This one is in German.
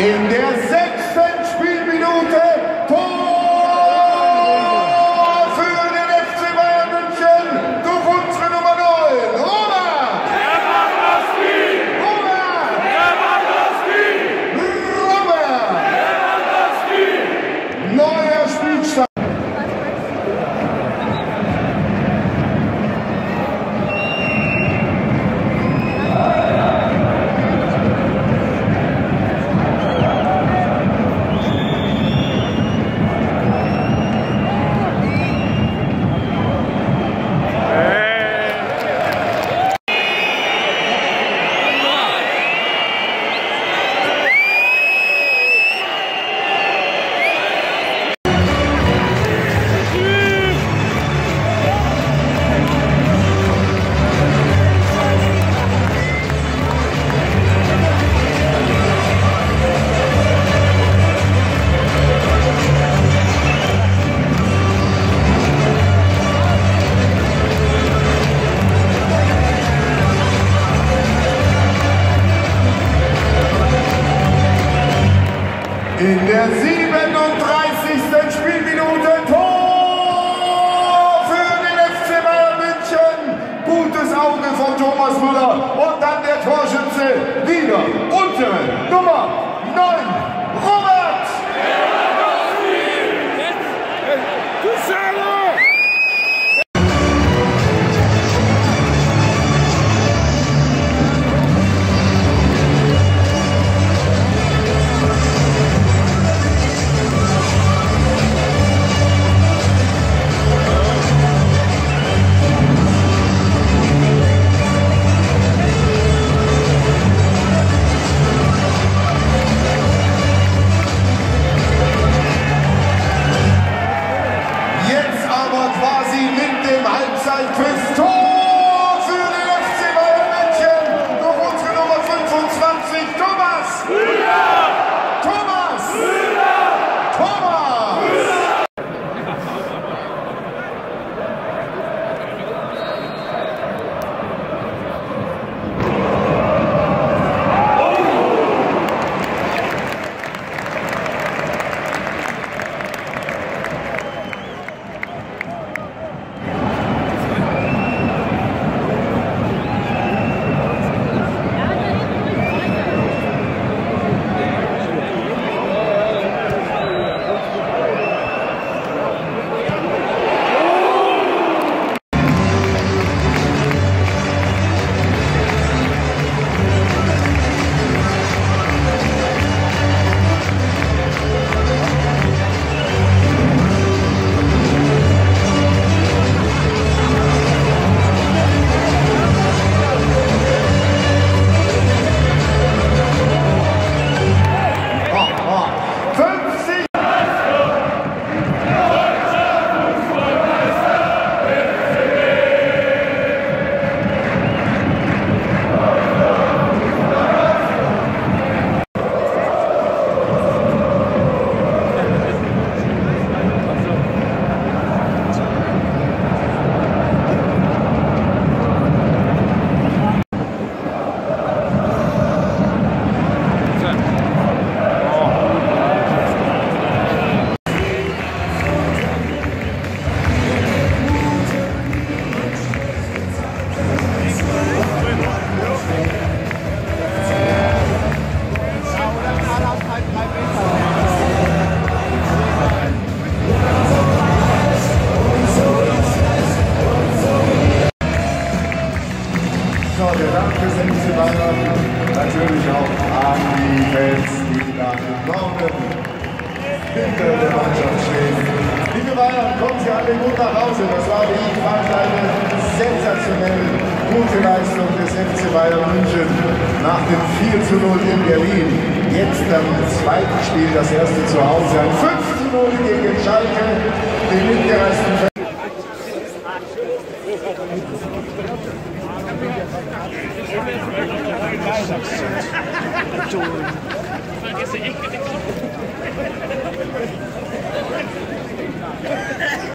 in their in der 37. Spielminute Tor für den FC Bayern München. Gutes Auge von Thomas Müller und dann der Torschütze wieder unter Nummer 9 Robert. Cristiano! Bayern natürlich auch an die Fans, die da im Norden hinter der Mannschaft stehen. Liebe Bayern, kommen Sie alle gut nach Hause. Das war, wie ich fand, eine sensationell gute Leistung des FC Bayern München nach dem 4 zu 0 in Berlin. Jetzt am zweiten Spiel, das erste zu Hause, ein 5 zu 0 gegen Schalke, die mitgereisten. Guys, I'm so.